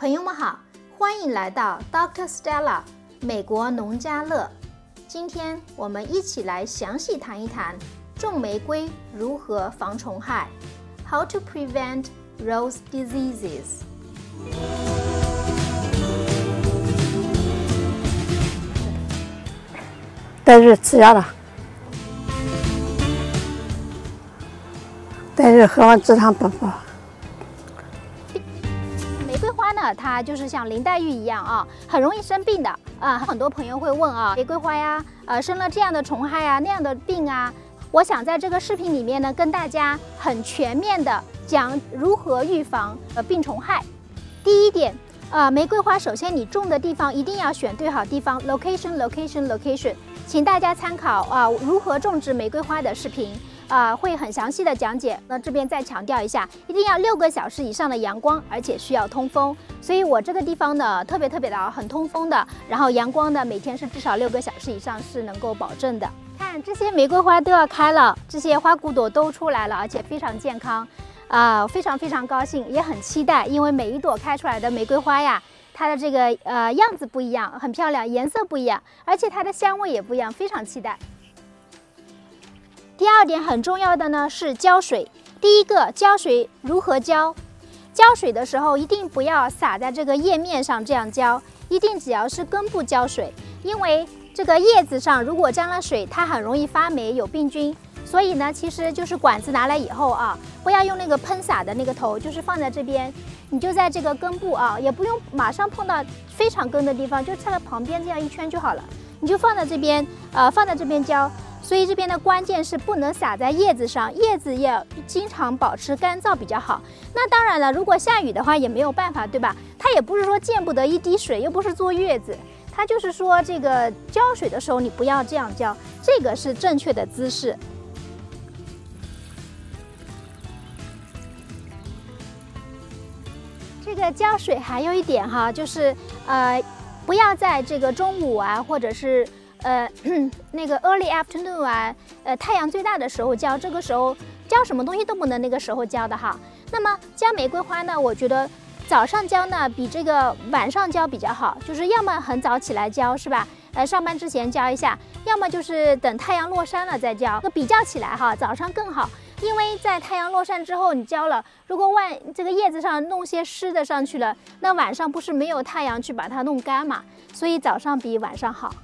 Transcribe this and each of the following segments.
朋友们好，欢迎来到 Doctor Stella 美国农家乐。今天我们一起来详细谈一谈种玫瑰如何防虫害，How to prevent rose diseases。带日吃药了，带日喝完止汤不服。它就是像林黛玉一样啊，很容易生病的啊。很多朋友会问啊，玫瑰花呀，呃，生了这样的虫害啊，那样的病啊。我想在这个视频里面呢，跟大家很全面的讲如何预防呃病虫害。第一点，呃，玫瑰花首先你种的地方一定要选对好地方，location，location，location。请大家参考啊，如何种植玫瑰花的视频啊，会很详细的讲解。那这边再强调一下，一定要六个小时以上的阳光，而且需要通风。所以我这个地方呢，特别特别的很通风的，然后阳光呢，每天是至少六个小时以上是能够保证的。看这些玫瑰花都要开了，这些花骨朵都出来了，而且非常健康，啊，非常非常高兴，也很期待，因为每一朵开出来的玫瑰花呀。它的这个呃样子不一样，很漂亮，颜色不一样，而且它的香味也不一样，非常期待。第二点很重要的呢是浇水。第一个浇水如何浇？浇水的时候一定不要洒在这个叶面上这样浇，一定只要是根部浇水，因为这个叶子上如果沾了水，它很容易发霉有病菌。所以呢，其实就是管子拿来以后啊，不要用那个喷洒的那个头，就是放在这边。你就在这个根部啊，也不用马上碰到非常根的地方，就在旁边这样一圈就好了。你就放在这边，呃，放在这边浇。所以这边的关键是不能洒在叶子上，叶子要经常保持干燥比较好。那当然了，如果下雨的话也没有办法，对吧？它也不是说见不得一滴水，又不是坐月子，它就是说这个浇水的时候你不要这样浇，这个是正确的姿势。这个浇水还有一点哈，就是呃，不要在这个中午啊，或者是呃 那个 early afternoon 啊，呃太阳最大的时候浇。这个时候浇什么东西都不能那个时候浇的哈。那么浇玫瑰花呢，我觉得早上浇呢比这个晚上浇比较好，就是要么很早起来浇是吧？呃，上班之前浇一下，要么就是等太阳落山了再浇。那比较起来哈，早上更好。因为在太阳落山之后，你浇了，如果万这个叶子上弄些湿的上去了，那晚上不是没有太阳去把它弄干嘛？所以早上比晚上好。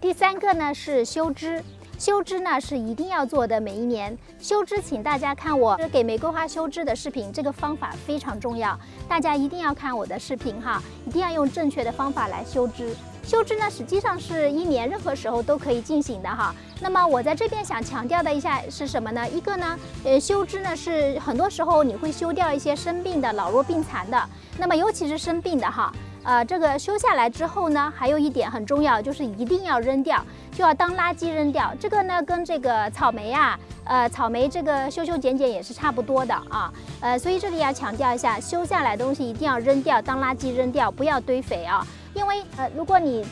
第三个呢是修枝，修枝呢是一定要做的，每一年修枝，请大家看我给玫瑰花修枝的视频，这个方法非常重要，大家一定要看我的视频哈，一定要用正确的方法来修枝。修枝呢，实际上是一年任何时候都可以进行的哈。那么我在这边想强调的一下是什么呢？一个呢，呃，修枝呢是很多时候你会修掉一些生病的、老弱病残的。那么尤其是生病的哈，呃，这个修下来之后呢，还有一点很重要，就是一定要扔掉，就要当垃圾扔掉。这个呢，跟这个草莓啊，呃，草莓这个修修剪剪也是差不多的啊。呃，所以这里要强调一下，修下来东西一定要扔掉，当垃圾扔掉，不要堆肥啊。因为呃，如果你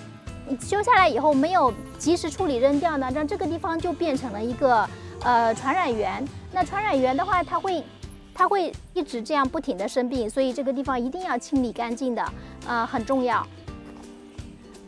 修下来以后没有及时处理扔掉呢，让这个地方就变成了一个呃传染源。那传染源的话，它会它会一直这样不停的生病，所以这个地方一定要清理干净的，呃很重要。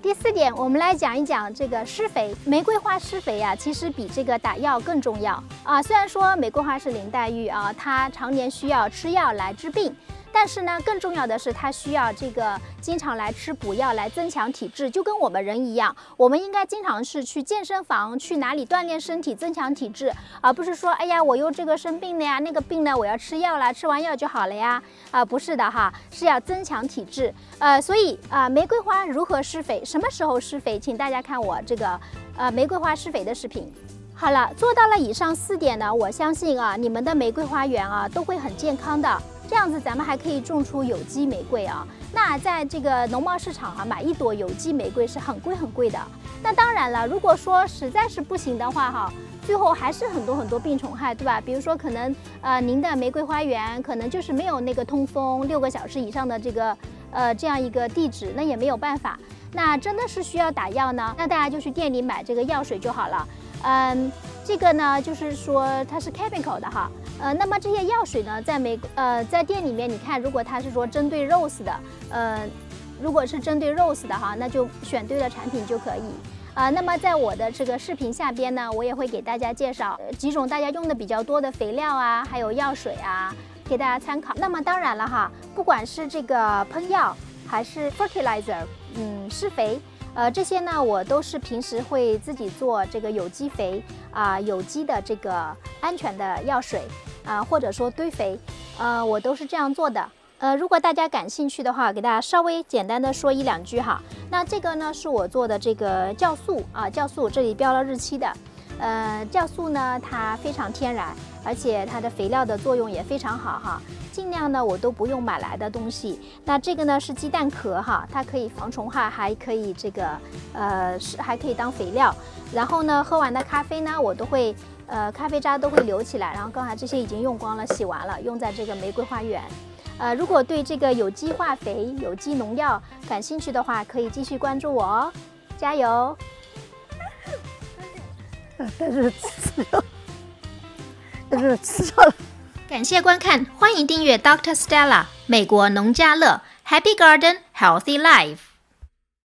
第四点，我们来讲一讲这个施肥。玫瑰花施肥呀，其实比这个打药更重要啊。虽然说玫瑰花是林黛玉啊，她常年需要吃药来治病。但是呢，更重要的是，它需要这个经常来吃补药来增强体质，就跟我们人一样，我们应该经常是去健身房，去哪里锻炼身体，增强体质，而不是说，哎呀，我又这个生病了呀，那个病呢，我要吃药了，吃完药就好了呀，啊，不是的哈，是要增强体质，呃，所以啊，玫瑰花如何施肥，什么时候施肥，请大家看我这个呃玫瑰花施肥的视频。好了，做到了以上四点呢，我相信啊，你们的玫瑰花园啊都会很健康的。这样子，咱们还可以种出有机玫瑰啊。那在这个农贸市场啊，买一朵有机玫瑰是很贵很贵的。那当然了，如果说实在是不行的话哈，最后还是很多很多病虫害，对吧？比如说可能呃，您的玫瑰花园可能就是没有那个通风六个小时以上的这个呃这样一个地址，那也没有办法。那真的是需要打药呢，那大家就去店里买这个药水就好了。嗯，这个呢就是说它是 chemical 的哈。呃，那么这些药水呢，在美呃在店里面，你看如果它是说针对 rose 的，呃，如果是针对 rose 的哈，那就选对了产品就可以。啊，那么在我的这个视频下边呢，我也会给大家介绍几种大家用的比较多的肥料啊，还有药水啊，给大家参考。那么当然了哈，不管是这个喷药还是 fertilizer，嗯，施肥。呃，这些呢，我都是平时会自己做这个有机肥啊，有机的这个安全的药水啊，或者说堆肥，呃，我都是这样做的。呃，如果大家感兴趣的话，给大家稍微简单的说一两句哈。那这个呢，是我做的这个酵素啊，酵素这里标了日期的。呃，酵素呢，它非常天然，而且它的肥料的作用也非常好哈。尽量呢，我都不用买来的东西。那这个呢是鸡蛋壳哈，它可以防虫害，还可以这个呃是还可以当肥料。然后呢，喝完的咖啡呢，我都会呃咖啡渣都会留起来。然后刚才这些已经用光了，洗完了，用在这个玫瑰花园。呃，如果对这个有机化肥、有机农药感兴趣的话，可以继续关注我哦，加油！但是吃药，但是吃错了。感谢观看，欢迎订阅 Doctor Stella 美国农家乐 Happy Garden Healthy Life。